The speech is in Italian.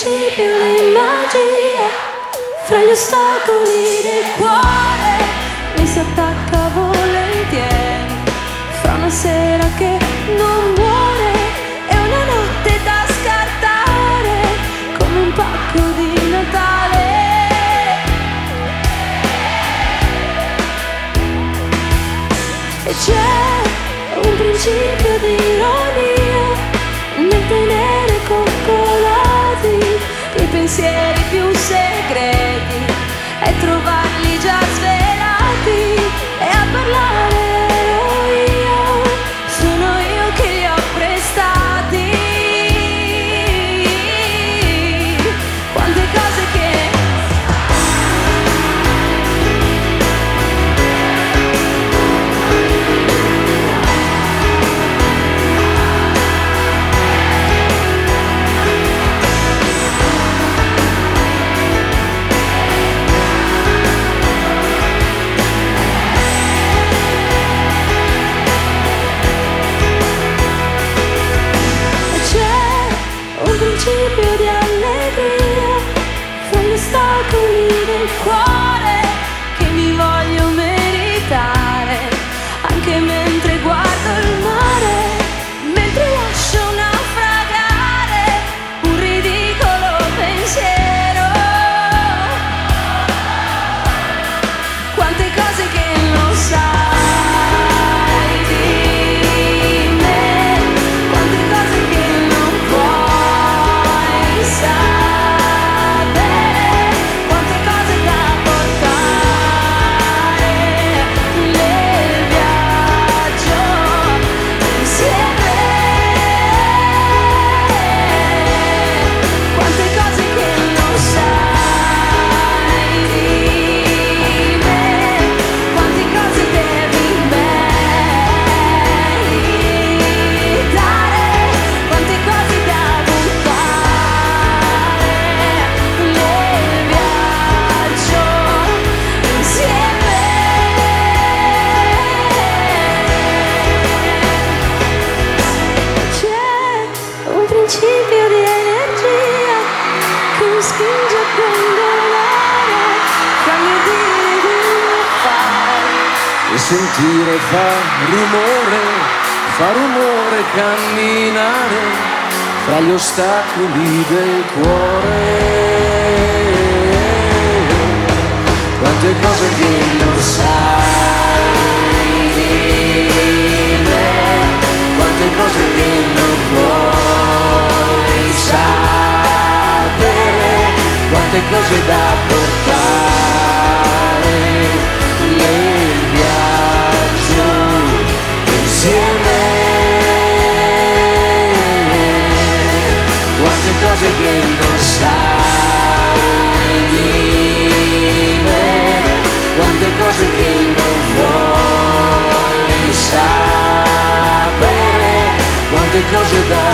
principio di magia fra gli ostacoli del cuore mi si attacca volentieri. Fra una sera che non muore e una notte da scartare come un pacco di Natale. E c'è un principio di ironia pensieri più segreti e trovarli spinge a il mio dire sentire fa rumore, fa rumore camminare fra gli ostacoli del cuore. Quante cose che non sai di me, quante cose quante cose da portare. Nel viaggio insieme. Quante cose che non sai di me, quante cose che non vuoi sapere, quante cose da